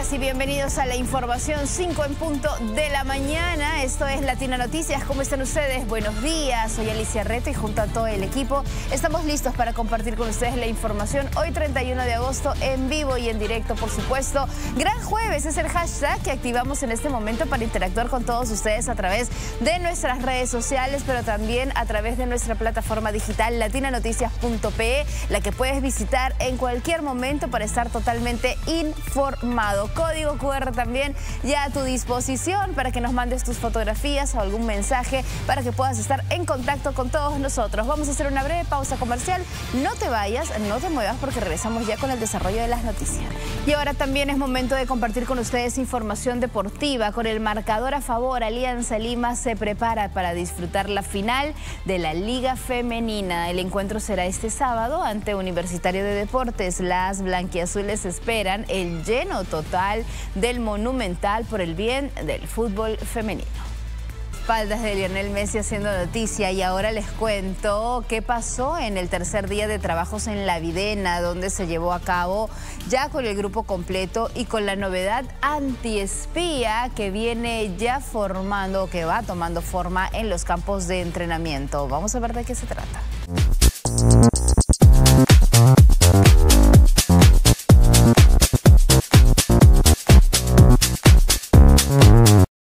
y bienvenidos a la información 5 en punto de la mañana. Esto es Latina Noticias. ¿Cómo están ustedes? Buenos días. Soy Alicia Reto y junto a todo el equipo estamos listos para compartir con ustedes la información hoy 31 de agosto en vivo y en directo, por supuesto. Gran jueves es el hashtag que activamos en este momento para interactuar con todos ustedes a través de nuestras redes sociales, pero también a través de nuestra plataforma digital latinanoticias.pe, la que puedes visitar en cualquier momento para estar totalmente informado Código QR también ya a tu disposición para que nos mandes tus fotografías o algún mensaje para que puedas estar en contacto con todos nosotros. Vamos a hacer una breve pausa comercial. No te vayas, no te muevas porque regresamos ya con el desarrollo de las noticias. Y ahora también es momento de compartir con ustedes información deportiva. Con el marcador a favor, Alianza Lima se prepara para disfrutar la final de la Liga Femenina. El encuentro será este sábado ante Universitario de Deportes. Las blanquiazules esperan el lleno total del Monumental por el bien del fútbol femenino espaldas de Lionel Messi haciendo noticia y ahora les cuento qué pasó en el tercer día de trabajos en La Videna, donde se llevó a cabo ya con el grupo completo y con la novedad antiespía que viene ya formando, que va tomando forma en los campos de entrenamiento. Vamos a ver de qué se trata.